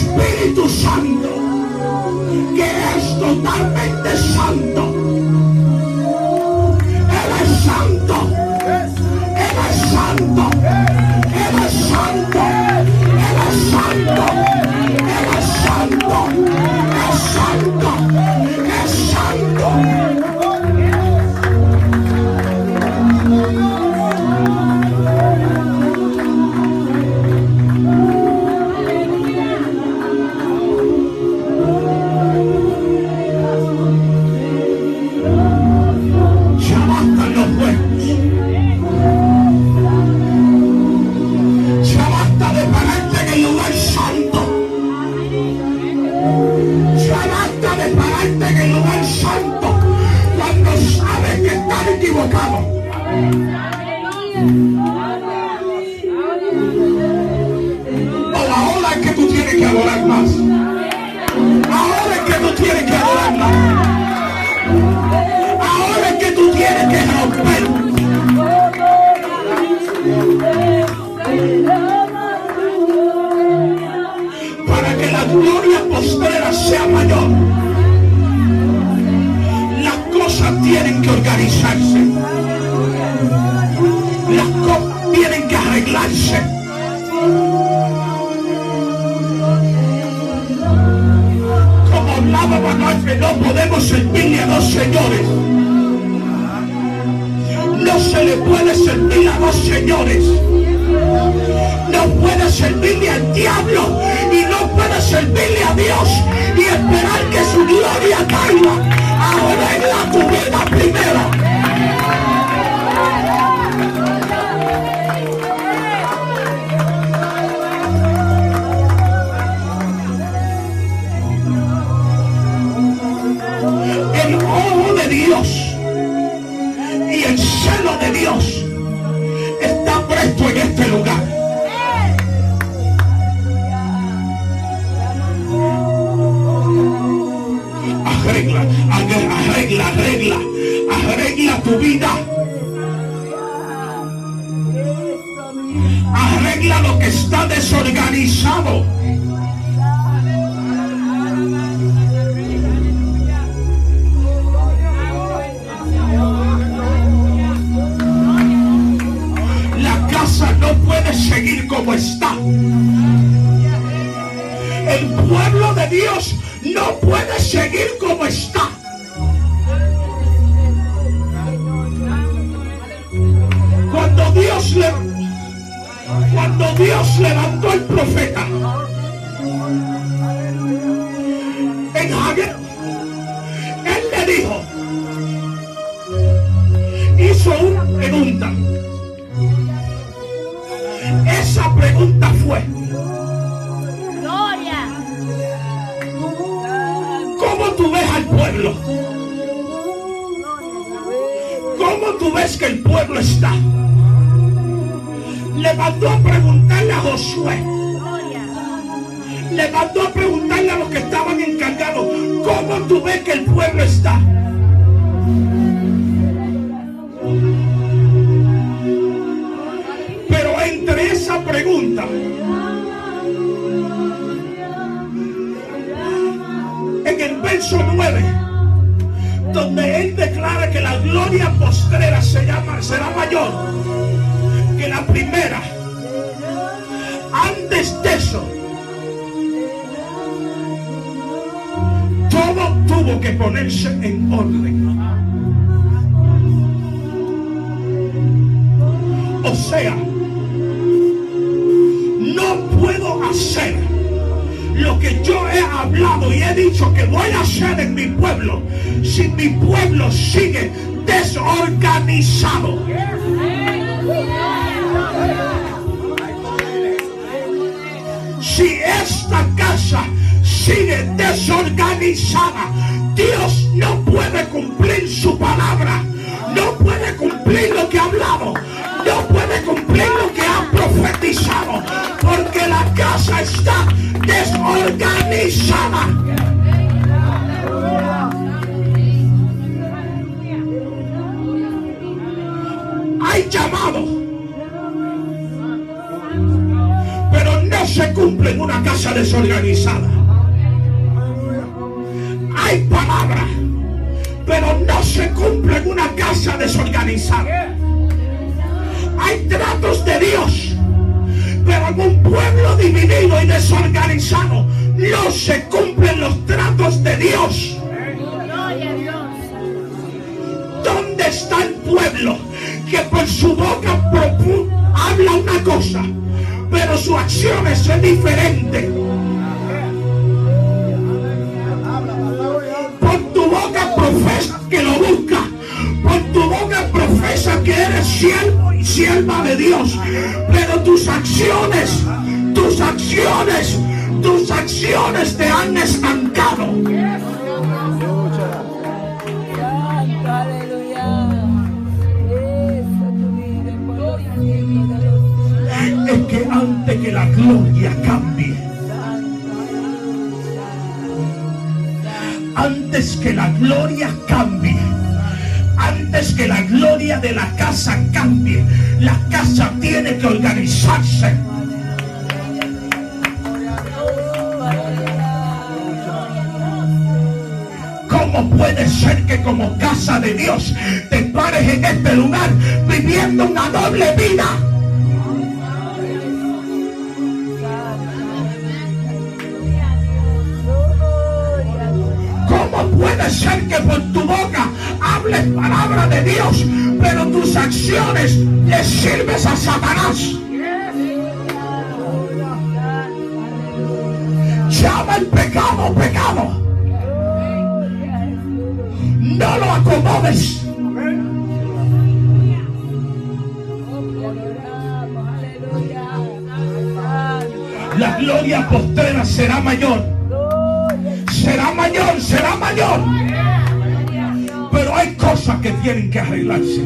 Espíritu Santo, que es totalmente santo. Él es santo. Para que la gloria postrera sea mayor. Las cosas tienen que organizarse. Las cosas tienen que arreglarse. Como hablábamos anoche, no podemos servirle a dos señores. No se le puede servir a dos señores no puede servirle al diablo y no puede servirle a Dios y esperar que su gloria caiga. Arregla tu vida. ¿Cómo tú ves que el pueblo está? Le mandó a preguntarle a Josué. Le mandó a preguntarle a los que estaban encargados. ¿Cómo tú ves que el pueblo está? Pero entre esa pregunta en el verso 9 donde él declara que la gloria postrera se llama, será mayor que la primera. Antes de eso, todo tuvo que ponerse en orden. O sea, no puedo hacer lo que yo he hablado y he dicho que voy a hacer en mi pueblo si mi pueblo sigue desorganizado. Si esta casa sigue desorganizada, Dios no puede cumplir su palabra. No puede cumplir lo que ha hablado. No puede cumplir lo que ha profetizado. Porque la casa está desorganizada. Una casa desorganizada. Hay palabra. pero no se cumple en una casa desorganizada. Hay tratos de Dios, pero en un pueblo dividido y desorganizado no se cumplen los tratos de Dios. ¿Dónde está el pueblo que por su boca habla una cosa, pero su acción es diferente? Por tu boca profesa que lo busca, por tu boca profesa que eres siervo y sierva de Dios, pero tus acciones, tus acciones tus acciones te han estancado. Es que antes que la gloria cambie, antes que la gloria cambie, antes que la gloria de la casa cambie, la casa tiene que organizarse. puede ser que como casa de Dios te pares en este lugar viviendo una doble vida? Puede ser que por tu boca hables palabra de Dios, pero tus acciones le sirves a Satanás? Llama el pecado, pecado no lo acomodes. La gloria postrera será mayor. Será mayor, será mayor. Pero hay cosas que tienen que arreglarse.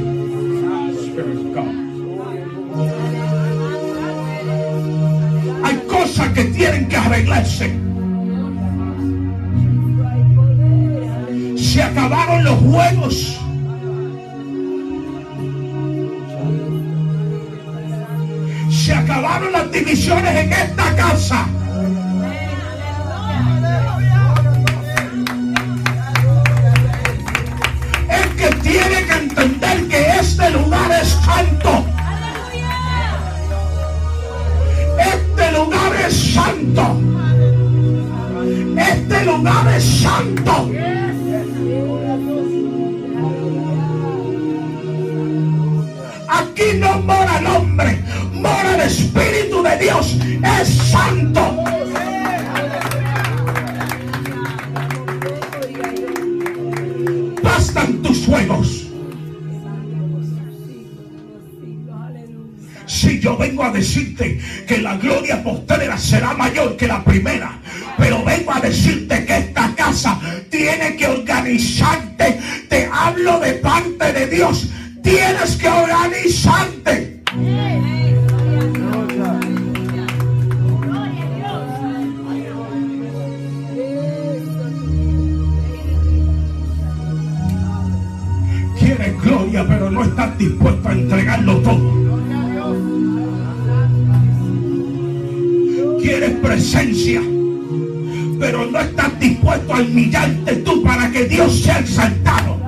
Hay cosas que tienen que arreglarse. se acabaron los juegos. Se acabaron las divisiones en esta casa. Lugar es santo. Aquí no mora el hombre, mora el Espíritu de Dios. Es santo. Bastan tus juegos. Si yo vengo a decirte que la gloria postrera será mayor que la primera, pero vengo a decirte casa tiene que organizarte, te hablo de parte de Dios tienes que organizarte. Quieres gloria, pero no estás dispuesto a entregarlo todo. Quieres presencia, dispuesto a humillarte tú para que Dios sea exaltado.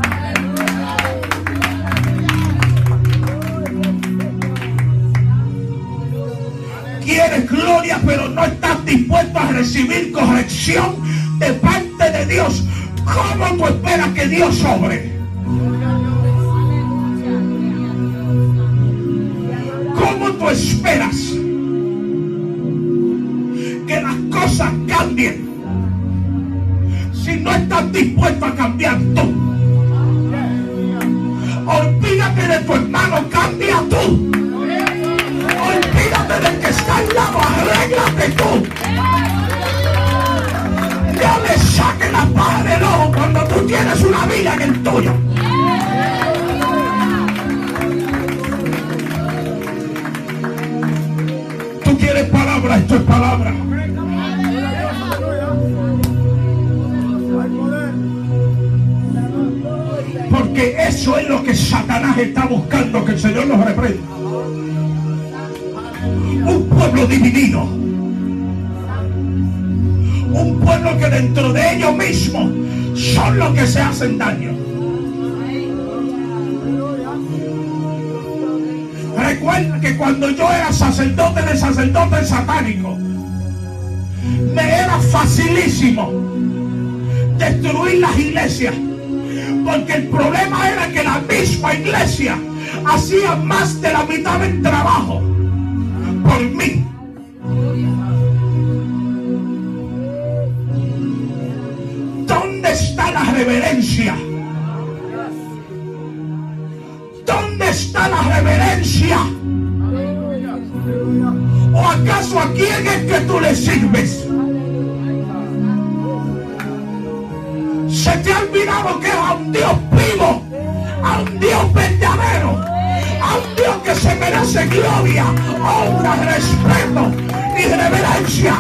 quieres gloria, pero no estás dispuesto a recibir corrección de parte de Dios, ¿cómo tú esperas que Dios sobre? ¿Cómo tú esperas que las cosas cambien dispuesto a cambiar tú? Olvídate de tu hermano, cambia tú del que está al lado, arréglate tú. No le saque la paz del ojo cuando tú tienes una vida en el tuyo. Eso es lo que Satanás está buscando, que el Señor los reprenda. Un pueblo dividido. Un pueblo que dentro de ellos mismos son los que se hacen daño. Recuerda que cuando yo era sacerdote de sacerdote satánico, me era facilísimo destruir las iglesias porque el problema era que la misma iglesia hacía más de la mitad del trabajo por mí. ¿Dónde está la reverencia? ¿Dónde está la reverencia? ¿O acaso a quién es que tú le sirves? Se te ha olvidado que es a un Dios vivo, a un Dios verdadero, a un Dios que se merece gloria, honra, respeto y reverencia.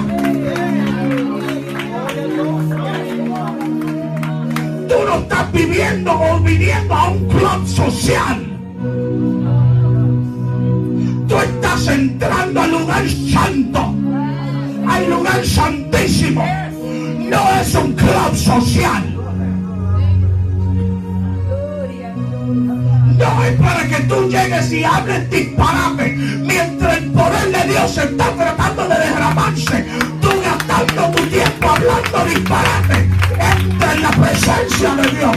Tú no estás viviendo o viniendo a un club social. Tú estás entrando al lugar santo, al lugar santísimo. No es un club social. Para que tú llegues y hables disparate mientras el poder de Dios está tratando de derramarse. Tú gastando tu tiempo hablando disparate. Entra en la presencia de Dios.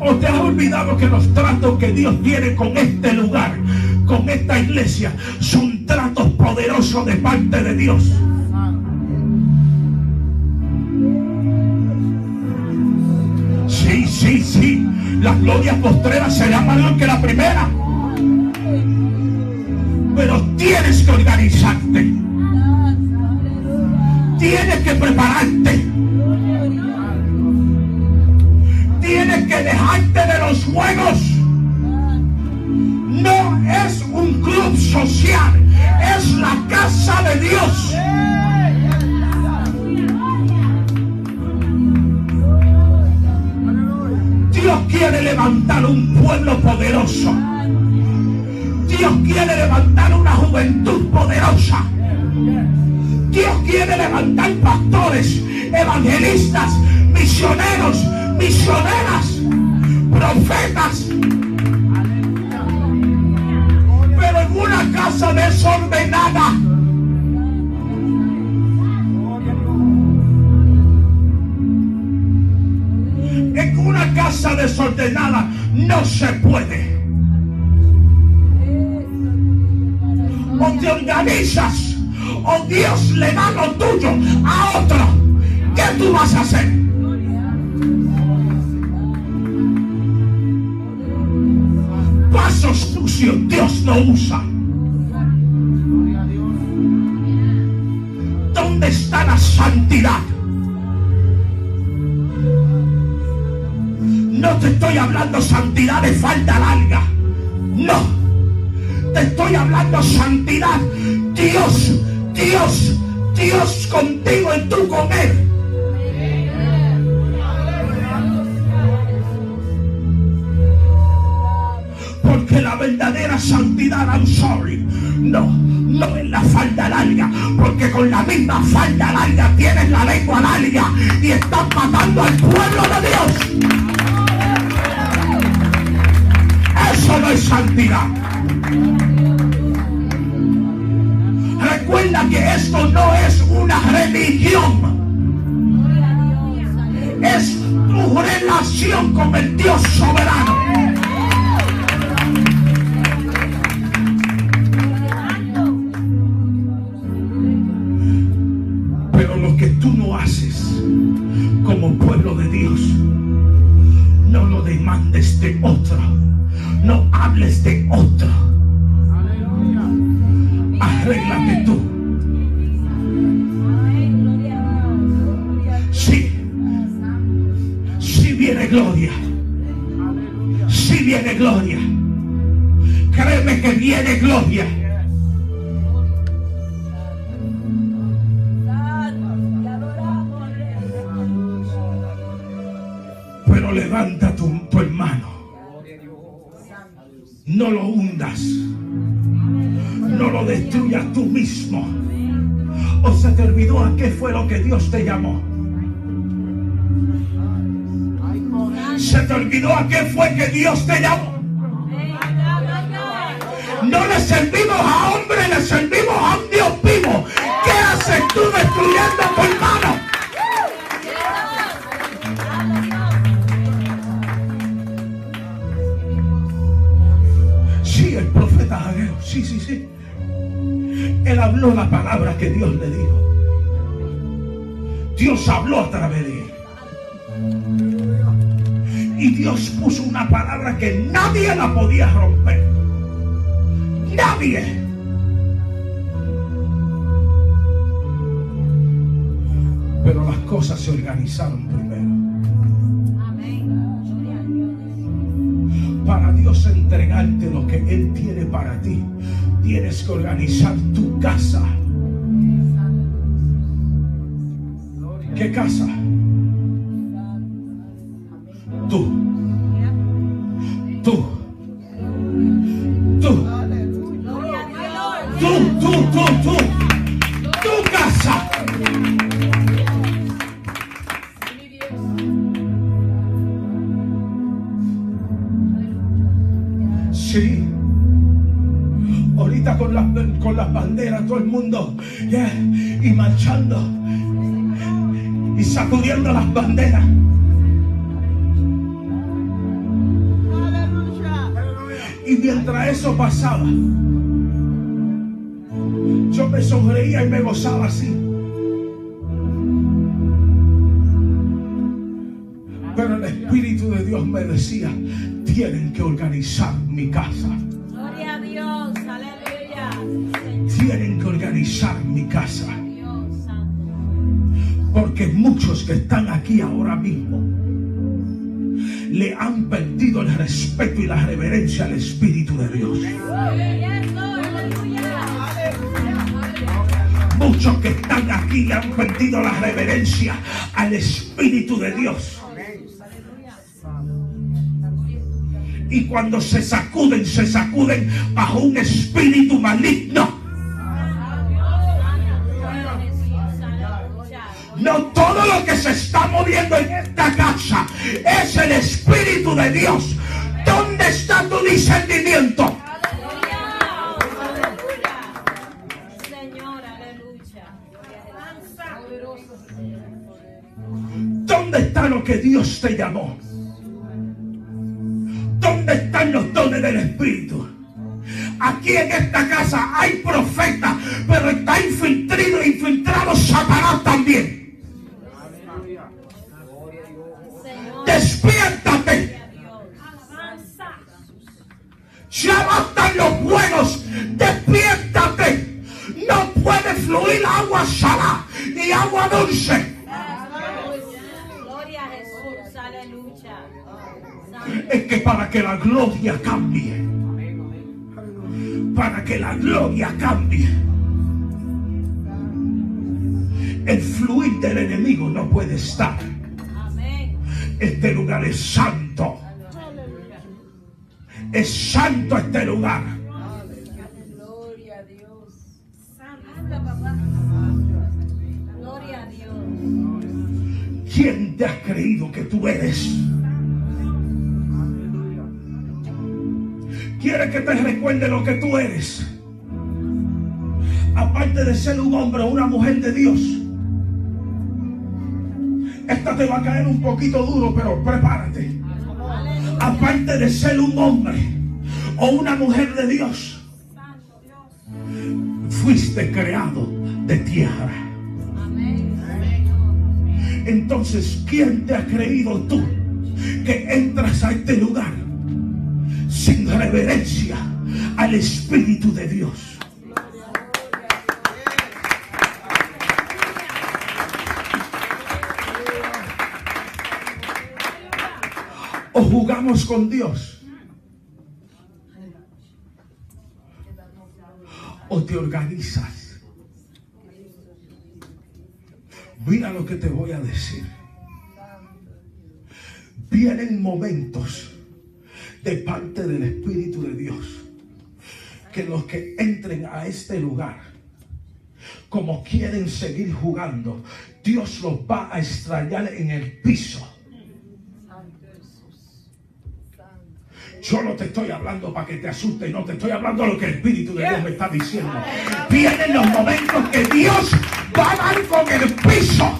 ¿O te has olvidado que los tratos que Dios tiene con este lugar, con esta iglesia, son tratos poderosos de parte de Dios? Sí, sí. Las glorias postreras serán mayor que la primera. Pero tienes que organizarte. Tienes que prepararte. Tienes que dejarte de los juegos. No es un club social, es la casa de Dios. Quiere levantar un pueblo poderoso. Dios quiere levantar una juventud poderosa. Dios quiere levantar pastores, evangelistas, misioneros, misioneras, profetas. Pero en una casa desordenada. Desordenada no se puede. O te organizas o Dios le da lo tuyo a otro. ¿Qué tú vas a hacer? Pasos sucios Dios no usa. ¿Dónde está la santidad? No te estoy hablando santidad de falda larga. No. Te estoy hablando santidad. Dios, Dios, Dios contigo tú con Él. Porque la verdadera santidad, I'm sorry, no, no es la falda larga, porque con la misma falda larga tienes la lengua larga y estás matando al pueblo de Dios. Eso no es santidad. Recuerda que esto no es una religión. Es tu relación con el Dios soberano. Pero lo que tú no haces como pueblo de Dios, no lo demandes de otro. Hables de otro. No lo hundas. No lo destruyas tú mismo. O se te olvidó a qué fue lo que Dios te llamó. Se te olvidó a qué fue que Dios te llamó. No le servimos a hombres, le servimos a un Dios vivo. ¿Qué haces tú destruyendo tu hermano? Sí, sí, sí. Él habló la palabra que Dios le dijo. Dios habló a través de él. Y Dios puso una palabra que nadie la podía romper. Nadie. Pero las cosas se organizaron primero. Para Dios entregarte lo que Él tiene para ti, tienes que organizar tu casa. ¿Qué casa? Marchando y sacudiendo las banderas. Y mientras eso pasaba, yo me sonreía y me gozaba así. Pero el Espíritu de Dios me decía, tienen que organizar mi casa. Gloria a Dios, aleluya. Tienen que organizar mi casa. Porque muchos que están aquí ahora mismo le han perdido el respeto y la reverencia al Espíritu de Dios. Muchos que están aquí le han perdido la reverencia al Espíritu de Dios. Y cuando se sacuden, se sacuden bajo un espíritu maligno. No todo lo que se está moviendo en esta casa es el Espíritu de Dios. ¿Dónde está tu discernimiento? ¿Dónde está lo que Dios te llamó? ¿Dónde están los dones del Espíritu? Aquí en esta casa hay profetas, pero está infiltrado, infiltrado Satanás también. Despiértate. Ya bastan los buenos. Despiértate. No puede fluir agua salada ni agua dulce. Gloria a Jesús, aleluya. Es que para que la gloria cambie, para que la gloria cambie, el fluir del enemigo no puede estar. Este lugar es santo. Es santo este lugar. Gloria a Dios. Papá. Gloria a Dios. ¿Quién te ha creído que tú eres? Quiere que te recuerde lo que tú eres. Aparte de ser un hombre o una mujer de Dios. Esta te va a caer un poquito duro, pero prepárate. Aparte de ser un hombre o una mujer de Dios, fuiste creado de tierra. Entonces, ¿quién te ha creído tú que entras a este lugar sin reverencia al Espíritu de Dios? O jugamos con Dios. O te organizas. Mira lo que te voy a decir. Vienen momentos de parte del Espíritu de Dios que los que entren a este lugar como quieren seguir jugando, Dios los va a extrañar en el piso. Yo no te estoy hablando para que te asuste, no te estoy hablando lo que el Espíritu de Dios me está diciendo. Vienen los momentos que Dios va a dar con el piso.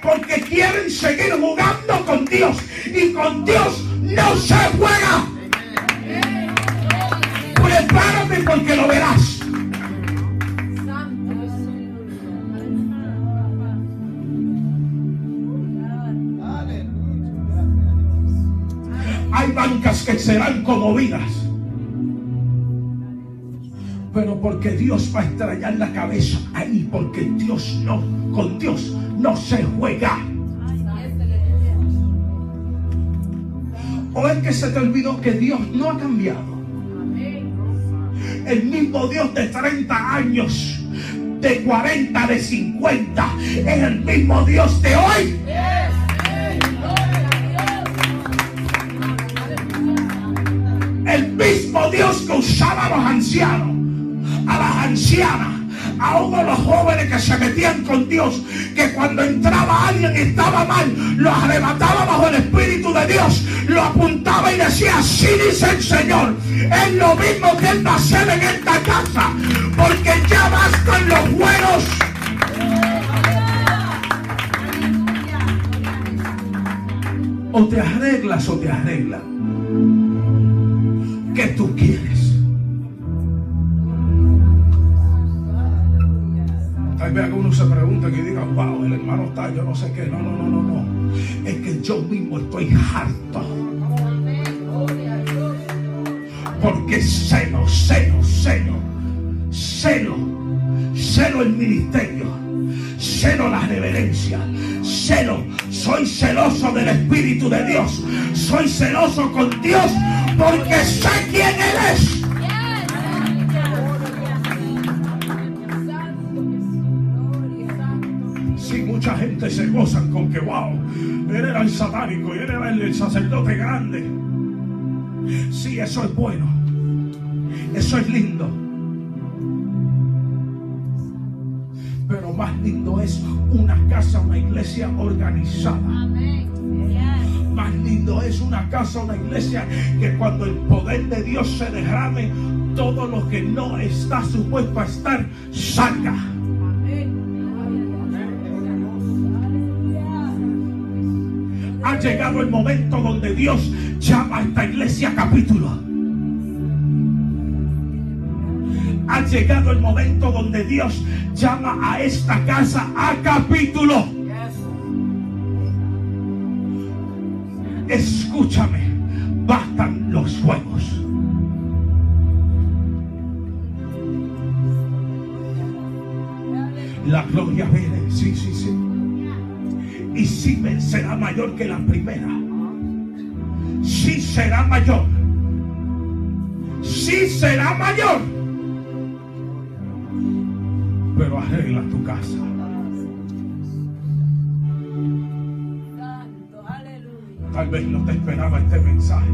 Porque quieren seguir jugando con Dios. Y con Dios no se juega. Prepárate porque lo verás. Bancas que serán conmovidas. Pero porque Dios va a extrañar la cabeza ahí, porque Dios no, con Dios no se juega. O es que se te olvidó que Dios no ha cambiado. El mismo Dios de 30 años, de 40, de 50, es el mismo Dios de hoy. Dios que usaba a los ancianos, a las ancianas, a uno de los jóvenes que se metían con Dios, que cuando entraba alguien y estaba mal, lo arrebataba bajo el Espíritu de Dios, lo apuntaba y decía, así dice el Señor, es lo mismo que Él va a en esta casa, porque ya bastan los buenos. O te arreglas o te arreglas. ¿Qué tú quieres? Tal vez algunos se pregunten y digan, wow, el hermano está, yo no sé qué. No, no, no, no, no. Es que yo mismo estoy harto. Porque celo, celo, celo, celo, celo el ministerio, celo la reverencia, celo, soy celoso del Espíritu de Dios, soy celoso con Dios porque sé quién Él es. Sí, mucha gente se gozan con que, wow, él era el satánico y él era el, el sacerdote grande. Sí, eso es bueno. Eso es lindo. Pero más lindo es una casa, una iglesia organizada. Más lindo es una casa, una iglesia que cuando el poder de Dios se derrame, todo lo que no está supuesto a estar, salga. Ha llegado el momento donde Dios llama a esta iglesia capítulo. Ha llegado el momento donde Dios llama a esta casa a capítulo. Escúchame, bastan los juegos. La gloria viene, sí, sí, sí. Y sí será mayor que la primera. Sí será mayor. Sí será mayor. Pero arregla tu casa. Tal vez no te esperaba este mensaje.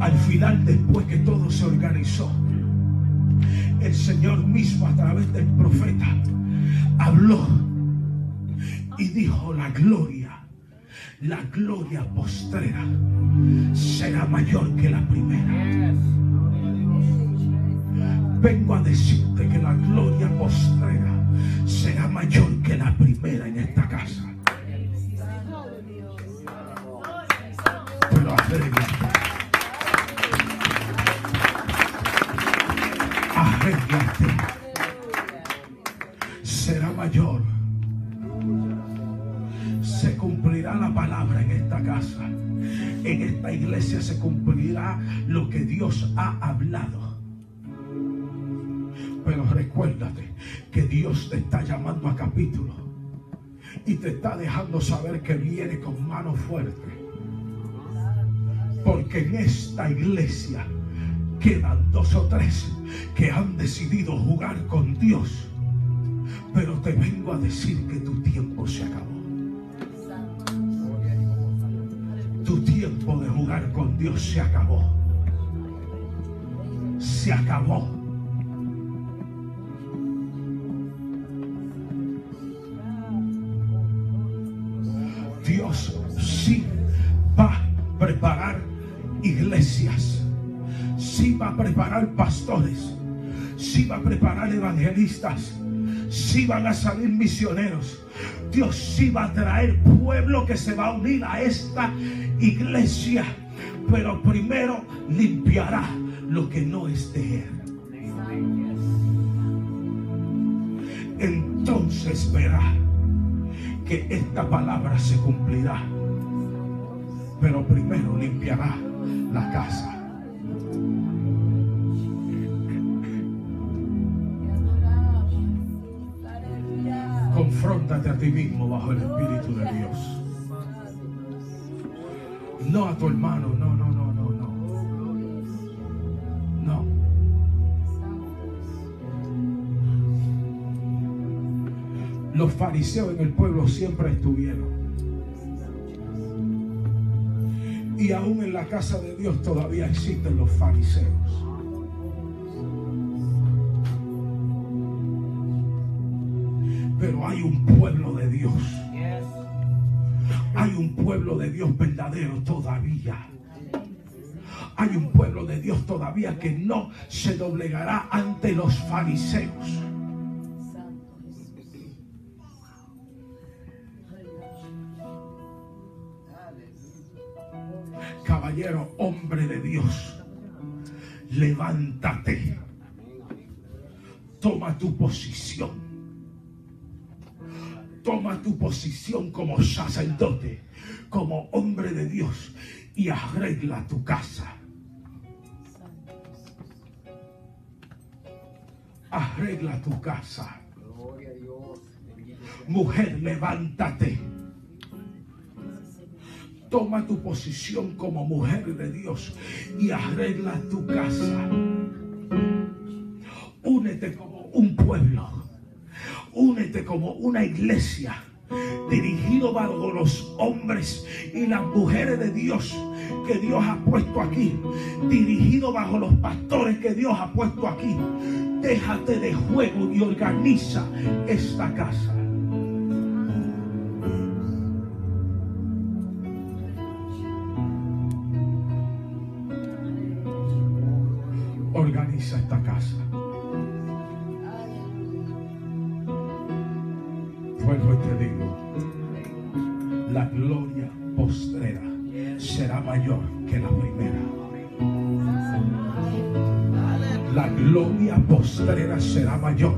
Al final, después que todo se organizó, el Señor mismo a través del profeta habló y dijo la gloria, la gloria postrera será mayor que la primera. Vengo a decirte que la gloria postrera será mayor que la primera en esta casa. Iglesia se cumplirá lo que Dios ha hablado. Pero recuérdate que Dios te está llamando a capítulo y te está dejando saber que viene con mano fuerte. Porque en esta iglesia quedan dos o tres que han decidido jugar con Dios. Pero te vengo a decir que tu tiempo se acabó. Tu tiempo de jugar con Dios se acabó. Se acabó. Dios sí va a preparar iglesias, sí va a preparar pastores, sí va a preparar evangelistas, sí van a salir misioneros. Dios sí va a traer pueblo que se va a unir a esta iglesia, pero primero limpiará lo que no es de él. Entonces verá que esta palabra se cumplirá. Pero primero limpiará la casa. Confróntate a ti mismo bajo el Espíritu de Dios. No a tu hermano, no, no, no, no, no. No. Los fariseos en el pueblo siempre estuvieron. Y aún en la casa de Dios todavía existen los fariseos. Hay un pueblo de Dios. Hay un pueblo de Dios verdadero todavía. Hay un pueblo de Dios todavía que no se doblegará ante los fariseos. Caballero, hombre de Dios, levántate. Toma tu posición. Toma tu posición como sacerdote, como hombre de Dios y arregla tu casa. Arregla tu casa. Mujer, levántate. Toma tu posición como mujer de Dios y arregla tu casa. Únete como un pueblo. Únete como una iglesia dirigido bajo los hombres y las mujeres de Dios que Dios ha puesto aquí, dirigido bajo los pastores que Dios ha puesto aquí. Déjate de juego y organiza esta casa. Será mayor